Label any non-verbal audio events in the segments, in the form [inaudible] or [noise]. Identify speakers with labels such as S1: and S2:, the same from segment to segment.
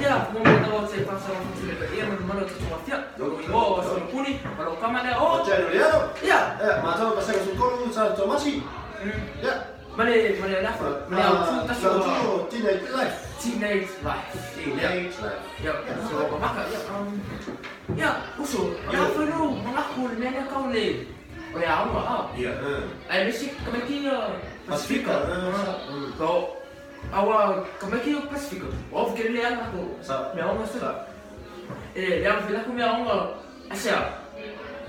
S1: Ya, como estaba se pasó un chile de hierro, hermano, que estuvo hacia. Luego, solo Puni, para los ¡Oh!
S2: ¿Te?
S1: Ya.
S2: Eh, mataba a pasar con su. Ya.
S1: Vale, vale, la fue. Me ha gustado.
S2: Teenage life.
S1: Teenage life. Teenage
S2: life.
S1: Ya, so, mamaka, ya. Ya, uso. Ya, fue no, mamako, le me ha dejado leer.
S2: Ya.
S1: Aí, mexe, como é que. Pacifica. agua, como é que eu pacifico? Óbvio que ele é lá com minha alma, sei lá. Ele é lá com minha alma, assim, ó.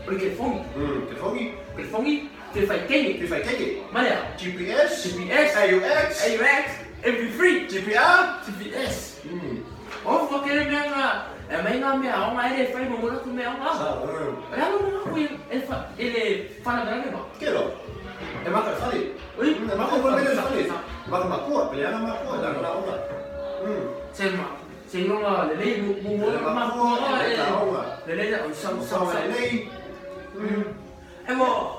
S1: Por que fome?
S2: Hum, que fome?
S1: Que fome? Que faz quem?
S2: Que faz quem?
S1: Maria.
S2: GPS? GPS? AUX?
S1: AUX? MP3?
S2: GPA?
S1: GPS?
S2: Hum.
S1: Óbvio que ele é lá. É mãe da minha alma, ele faz meu morro com minha alma.
S2: Sabe?
S1: Ela não é ruim. Ele fala, ele fala da minha alma.
S2: Que não? É mais fácil?
S1: Oi? É mais fácil?
S2: varma kuoppeli, anna mä koitan olla olla.
S1: Sen mä, sen mä olla, ne leivu, mun voi olla, mä voin olla. Ne leivu, mun
S2: voi olla,
S1: mä voin olla. Ne
S2: leivu, mun voi olla,
S1: mä voin olla.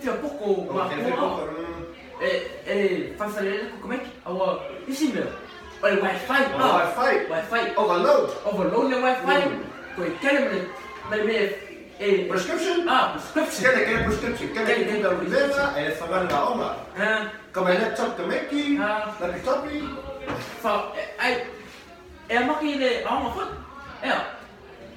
S1: Tiiä puku, mä voin olla. Ei, ei, fansa leivu, kuka mäki, awa,
S2: Overload.
S1: Overload ne wifi. Kui kelle mene, mene mene, e fa
S2: fa le
S1: ko como é que awa isi me. O le wifi. Oh, Wi-Fi. Wifi. Overload. Overload le wifi. Ko kere me me me e Prescription. Ah, prescription. Kele kele
S2: prescription. Kele Kele, kele kele, da rivera e le whangana na oma.
S1: Ah,
S2: Ka mai laptop ka meki.
S1: Ah.
S2: Laptopi.
S1: fa ai e maki le anga fut. Ja.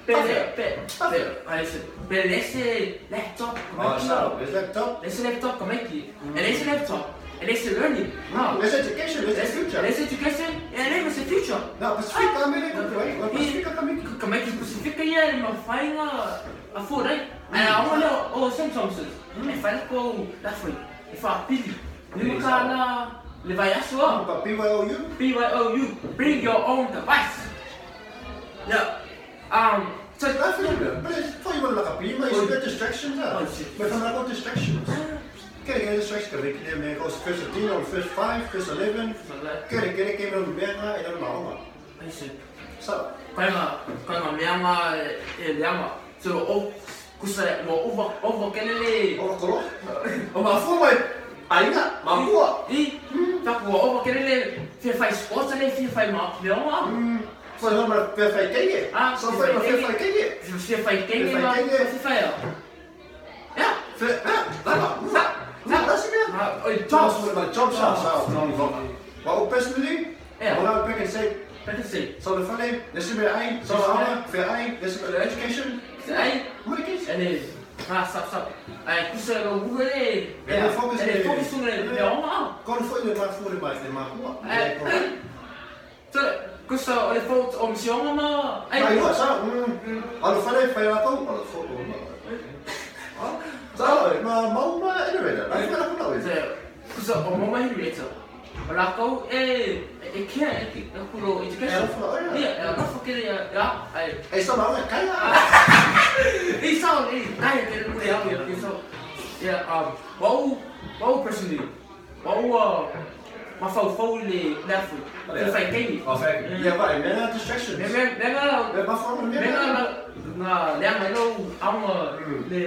S1: Pelle, pelle, pelle. Alltså, pelle läser laptop. Sa.
S2: Is laptop.
S1: Laptop kommer inte. Jag läser laptop. Jag läser learning. Ja.
S2: Is education. Läser future.
S1: läser education. Jag läser future.
S2: No, Pacific ka mele ko ko. Pacific ka meki.
S1: Kommer inte specifika igen med fina a få dig. Jag har nog och sen som så. Jag får på därför. Jag får billig. Nu kan jag leva jag så. Pa
S2: BYOU.
S1: BYOU, bring your own device. Yeah. Um, so I feel
S2: it. But it's for you like a beam. You get distractions. Oh, ah.
S1: shit. But I'm
S2: not distractions. Kele kele distractions ka meki. Me goes first 10 or first 5, first 11. Kele kele kele no benga e no oma.
S1: I see.
S2: So.
S1: Kai nga, kai nga meanga e leanga. so kusa mau ubah ubah kelele.
S2: Orang kalau [laughs] orang oh, fu mai ainga mampu
S1: i
S2: hmm,
S1: tak mau ubah kelele fia fai sport ale fia fai det er ma
S2: foi não mas fia fai kenye ah só foi mas fia fai kenye
S1: fia fai kenye fia fai kenye fia fai ja
S2: fia ja lá lá lá
S1: lá lá
S2: sim ja
S1: oi jobs mas jobs já já
S2: não não var jo bedst mulig.
S1: Ja. Hvor
S2: er begge sag?
S1: Begge sag.
S2: Så er det for en, jeg simpelthen er en, så er der andre, for en, jeg simpelthen er education. Aí,
S1: ele ah, sabe, sabe. Aí puxa o Google ele. Ele focus nele. Ele focus nele. É normal.
S2: Quando foi ele mais foi mais de uma rua. É.
S1: Então, custa ele foi o missão mama. Aí. Aí,
S2: tá. Olha, falei, foi lá tão, olha, foi.
S1: Ó. Tá,
S2: mas mal mas ele velho. Aí foi lá com nós.
S1: É. Custa o mama ele velho. Rakau eh ikia ikuro education. Yeah, rakau kiri ya. Ai.
S2: Ai, sama kaya.
S1: Stop nou, kijk. I saw it. Kaya ke kuro ya. So, yeah, um, wau wau personally. Wau uh, ma fau fau le lefu. Ke fai kei.
S2: Of ik. Ja, maar ik ben een distraction. Me
S1: me me nga
S2: Met wat voor me een nga meer?
S1: na na le nga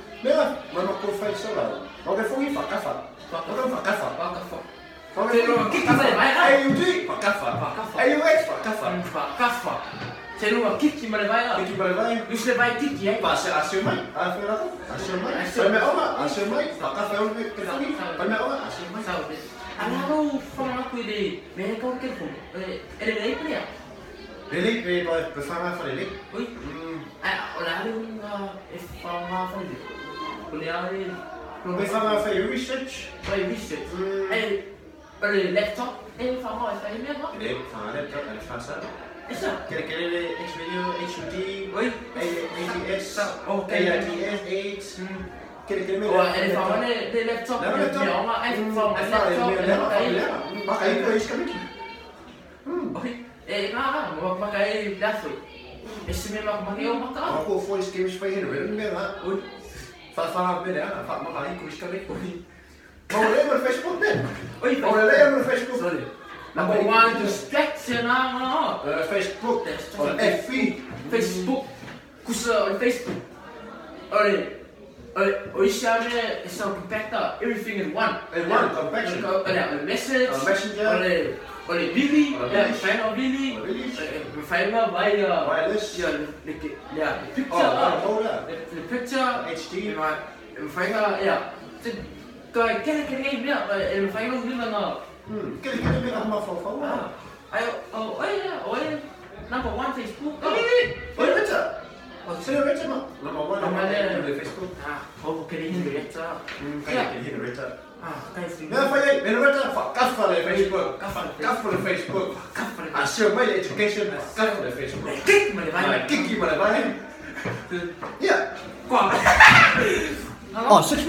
S2: Mira, mano, confessional. Qualquer fogo fa, cafa.
S1: Qualquer fa, cafa.
S2: Qualquer fogo. Que cafa é mais? Aí o que? Fa, cafa. Aí o ex, fa, cafa.
S1: Fa, cafa. Você não é kiki, mas vai lá. Kiki,
S2: mas vai.
S1: Você vai kiki, hein?
S2: Passa a sua mãe. A sua mãe. A sua mãe. A sua mãe. A sua mãe. Fa, cafa. Eu não sei. Fa, minha mãe. A sua mãe.
S1: Sabe. Agora eu falo com ele. Vem cá o que foi? Ele veio para ele.
S2: Ele veio para falar com ele.
S1: Oi. Ah, olha, ele veio para falar com ele. populaire. Besonders
S2: erwischt.
S1: Erwischt. Le laptop. El famoso. El mismo.
S2: El laptop. El famoso.
S1: Eso.
S2: ¿Quieres que le XVIDEO, HUD?
S1: Oui. ADS. Ok. ADS,
S2: H. ¿Quieres que le El famoso
S1: de laptop. No, laptop. El famoso laptop. El famoso laptop.
S2: Ahí puedes que me
S1: Eh, nada, vamos a pagar el plazo. Esse mesmo, como é que eu vou matar?
S2: Qual foi o esquema de fazer? Eu não lembro. Sasana Pereira, com Rain, Krishna Rekoni. Problema no Facebook din.
S1: Problema
S2: no Facebook.
S1: Sorry.
S2: Number one,
S1: distraction. No, no.
S2: Facebook.
S1: F. Facebook. Kus Facebook. Olha. Uh, Oishame is a compactor, everything in one. In one, compaction. Ada message, compaction dia. Oleh oleh Lily, ya, fan of Lily. Fan lah via
S2: wireless. Ya,
S1: ya, picture.
S2: Oh,
S1: the picture.
S2: HD.
S1: Fan lah, ya. Kau kena kena ini dia, fan lah Lily mana?
S2: Hmm, kena kena kena aku mau follow.
S1: Ayo, oh, oh ya, oh ya. Number one Facebook. Oh, ini, oh,
S2: picture.
S1: Oh, saya
S2: picture mah. Number one. Number one. Ini baca, Hmm. Ya. Kaya kaya baca.
S1: ah, kayak sih, Men fa jeg,
S2: men baca fa kaffa le Facebook. Kaffa. Kaffa le Facebook.
S1: kapan, Ah,
S2: sure, my education. Kaffa le Facebook.
S1: klik mana Ah, banyak, kiki
S2: mana baik. Ja.
S1: kuah, Oh,
S2: six